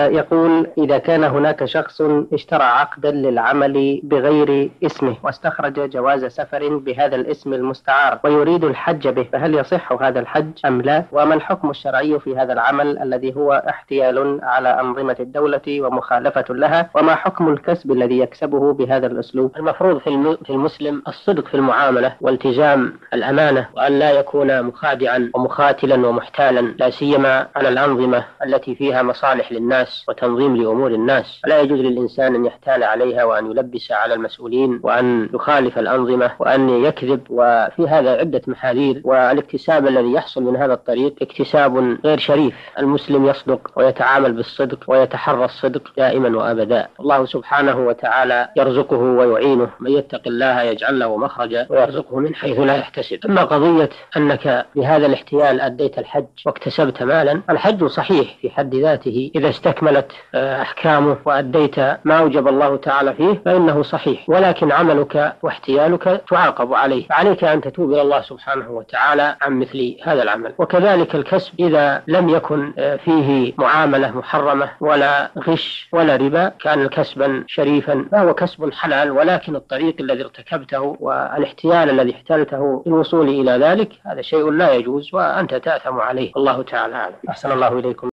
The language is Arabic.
يقول إذا كان هناك شخص اشترى عقدا للعمل بغير اسمه واستخرج جواز سفر بهذا الاسم المستعار ويريد الحج به فهل يصح هذا الحج أم لا؟ وما الحكم الشرعي في هذا العمل الذي هو احتيال على أنظمة الدولة ومخالفة لها؟ وما حكم الكسب الذي يكسبه بهذا الأسلوب؟ المفروض في المسلم الصدق في المعاملة والتزام الأمانة وأن لا يكون مخادعا ومخاتلا ومحتالا لا سيما على الأنظمة التي فيها مصالح للناس الناس وتنظيم لأمور الناس. فلا يجوز للإنسان أن يحتال عليها وأن يلبس على المسؤولين وأن يخالف الأنظمة وأن يكذب. وفي هذا عدة محاذير. والاكتساب الذي يحصل من هذا الطريق اكتساب غير شريف. المسلم يصدق ويتعامل بالصدق ويتحرى الصدق دائما وأبدا. الله سبحانه وتعالى يرزقه ويعينه. من يتق الله يجعل له مخرجا ويرزقه من حيث لا يحتسب. أما قضية أنك بهذا الاحتيال أديت الحج واكتسبت مالا الحج صحيح في حد ذاته إذا استكمل استكملت آه، أحكامه وأديت ما أوجب الله تعالى فيه فإنه صحيح. ولكن عملك واحتيالك تعاقب عليه. فعليك أن تتوب إلى الله سبحانه وتعالى عن مثل هذا العمل. وكذلك الكسب إذا لم يكن آه، فيه معاملة محرمة ولا غش ولا ربا كان كسبا شريفا فهو كسب حلال. ولكن الطريق الذي ارتكبته والاحتيال الذي احتلته للوصول إلى ذلك هذا شيء لا يجوز وأنت تأثم عليه. الله تعالى أعلم. أحسن الله إليكم.